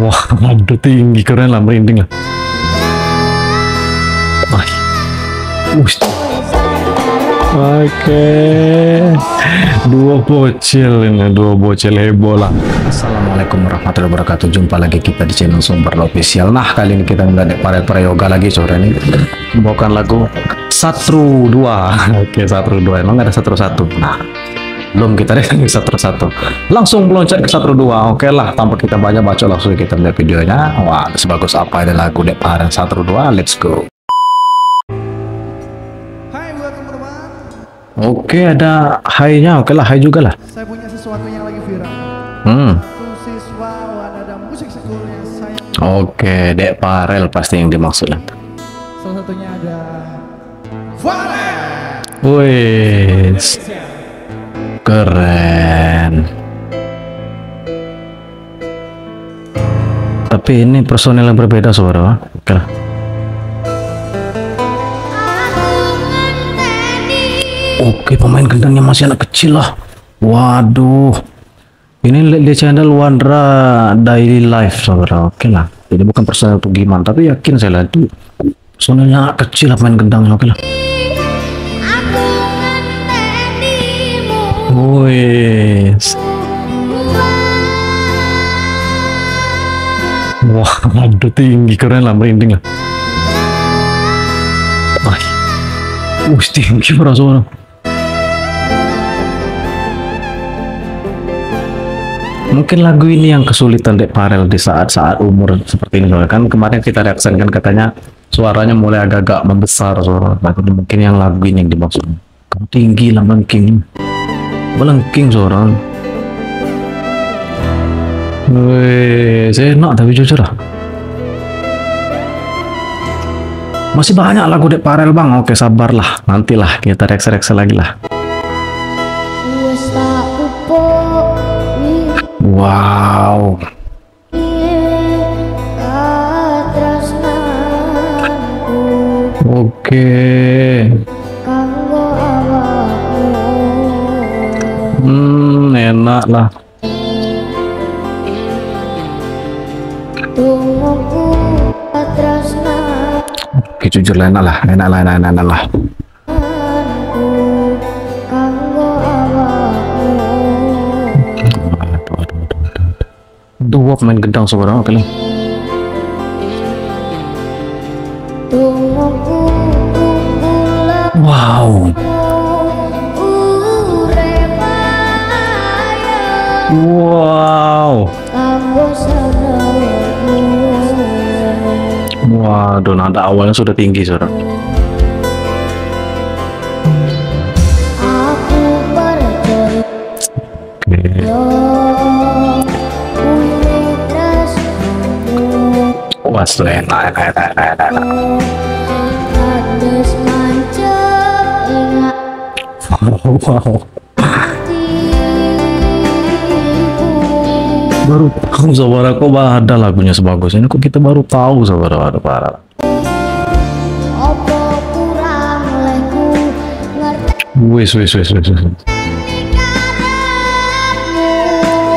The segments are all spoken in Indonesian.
Wah, aduh tinggi keren lah merinding lah. Wush. Oke, dua bocil ini, dua bocil heboh lah. Assalamualaikum warahmatullahi wabarakatuh. Jumpa lagi kita di channel Sumber Official. Nah, kali ini kita nggak para prayoga lagi sore ini. Bukan lagu Satru dua. Oke, Satru dua. Emang ada Satru satu. Nah, belum kita deh Satru satu. Langsung meloncat ke Satru dua. Oke lah, tanpa kita banyak baca langsung kita lihat videonya. Wah, sebagus apa ini lagu Dek Paren Satru dua. Let's go. Hai buat teman-teman, Oke, ada high-nya. Oke lah, high juga lah. saya punya sesuatu yang lagi viral. Hmm. Satu siswa Wanada Musik yang saya Oke, Dek Parel pasti yang dimaksud. salah satunya ada Valen. Wih, keren. Tapi ini personil yang berbeda suara. Oke lah. Oke, pemain gendangnya masih anak kecil lah. Waduh. Ini lihat di channel Wandra Daily Life saudara. Oke lah. Jadi bukan personil tuh gimana, tapi yakin saya lah itu personilnya anak kecil lah main gendangnya. Oke lah. Tinggi keren lah merinding lah. Wah, Wih, tinggi para. Mungkin lagu ini yang kesulitan Dek Parel di saat-saat umur seperti ini soalnya kan kemarin kita reaksikan katanya suaranya mulai agak-agak membesar suara. Nah, mungkin yang lagu ini yang dimaksud. Kamu tinggi lah melengking. Melengking suara. Wih, saya enak tapi jujur lah. Masih banyak lagu Dek Parel bang. Oke sabarlah, nantilah kita reaksi-reaksi lagi lah. Wow, oke, hmm enak lah. Oke jujur lah enak lah, enak lah, enak, enak, enak lah. Dua pemain gendang seorang kumpulan Wow, wow, waduh nada awalnya sudah tinggi wah enak, enak, enak, enak, enak. Kades mancep ingat Wow, baru tahu saudara kok ada lagunya sebagus ini. Kok kita baru tahu saudara, aduh parah. Wis, wis, wis, wis. wis.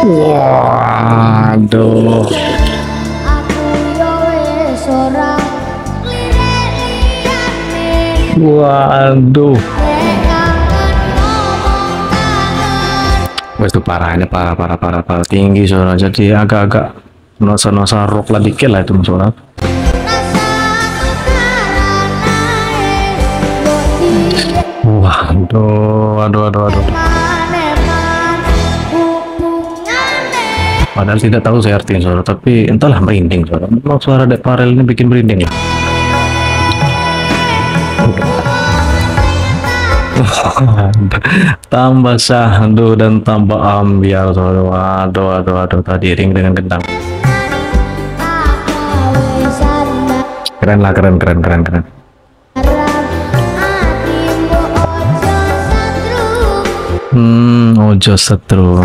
Waduh. Waduh. Wes tuh parah ini parah parah parah parah tinggi suara jadi agak-agak nuansa-nuansa rock lah dikit lah itu suara. Waduh, aduh, aduh, aduh. Padahal tidak tahu saya artinya suara, tapi entahlah merinding suara. Memang suara Dek Parel ini bikin merinding lah. tambah syahdu dan tambah ambiar suara. Waduh, aduh, aduh, tadi ring dengan gendang. Keren lah, keren, keren, keren, keren. Hmm, ojo setru.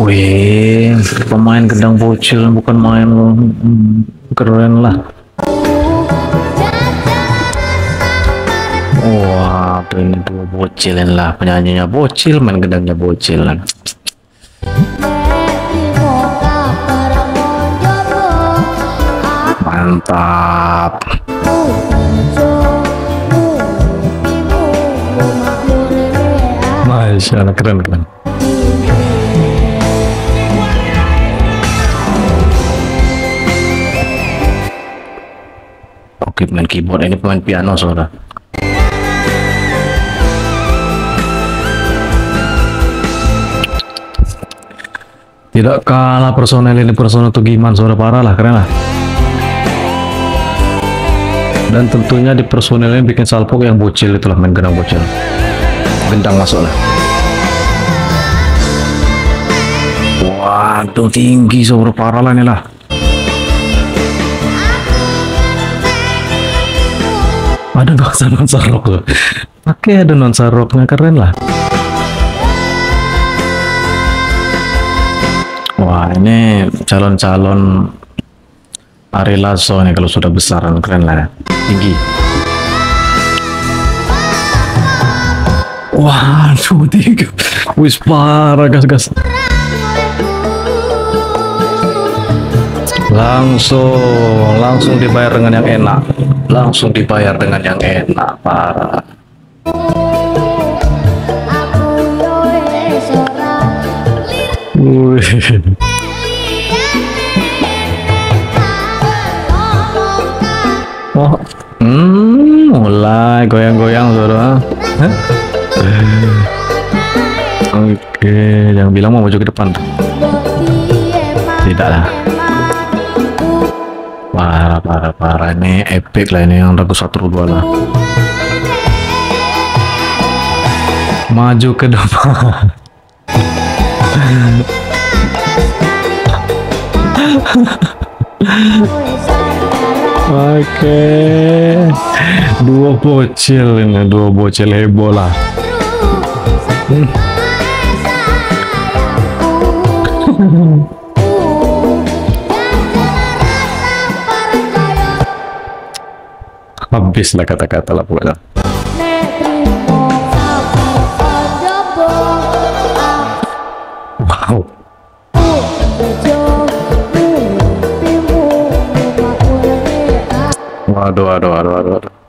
Wih, pemain gedang bocil bukan main hmm, keren lah. Wah, ini dua bocilin lah penyanyinya bocil, main gedangnya bocil. Mantap. Masya Allah keren keren. Oke main keyboard. Ini pemain piano saudara. Tidak kalah personel ini personel tuh gimana saudara. Parah lah keren lah. Dan tentunya di personelnya bikin salpok yang bocil itulah main gendang bocil. Gendang masuk lah waduh tinggi saudara parah lah ini lah. Ada nuansa nuansa rock tuh pakai ada nuansa rocknya keren lah. Wah ini calon-calon Ari Lasso nih kalau sudah besaran keren lah ya. tinggi. Waduh tinggi. Wis parah gas langsung langsung dibayar dengan yang enak langsung dibayar dengan yang enak parah Wih. Oh, hmm, mulai goyang-goyang saudara. Hah? Oke, jangan bilang mau maju ke depan. Tidak lah. Parah, parah, parah. Ini epic lah ini yang lagu satu dua lah. Maju ke depan. Oke, dua bocil ini, dua bocil heboh lah. Habis lah kata-kata lah pokoknya. Wow. Waduh, waduh, waduh, waduh. waduh.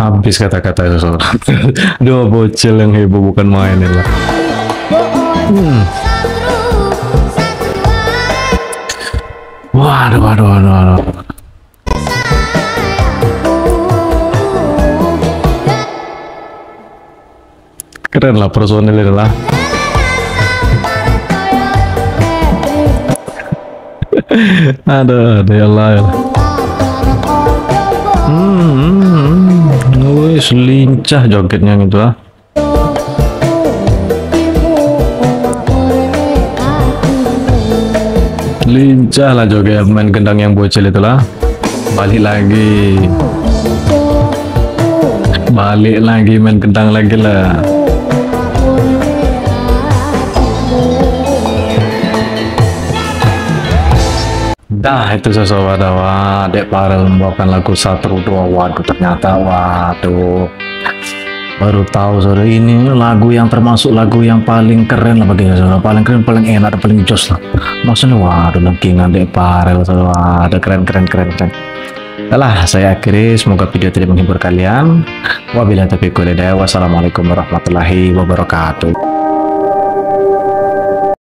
Habis kata-kata saudara. Dua bocil yang heboh bukan main lah. Hmm. Waduh, waduh, waduh, waduh. Keren lah personil ini lah. Aduh, aduh, ya Allah. ya Allah. Wis lincah jogetnya gitu lah. Lincah lah joget main gendang yang bocil itulah. Balik lagi. Balik lagi main gendang lagi lah. Dah itu sesuatu wah Dek Parel membawakan lagu satu dua waduh ternyata waduh baru tahu sore ini lagu yang termasuk lagu yang paling keren lah bagi saya paling keren paling enak dan paling jos lah maksudnya waduh lengkingan Dek Parel saudara waduh keren keren keren keren Lah, saya akhiri. Semoga video tadi menghibur kalian. Wabillahi taufiq. Wassalamualaikum warahmatullahi wabarakatuh.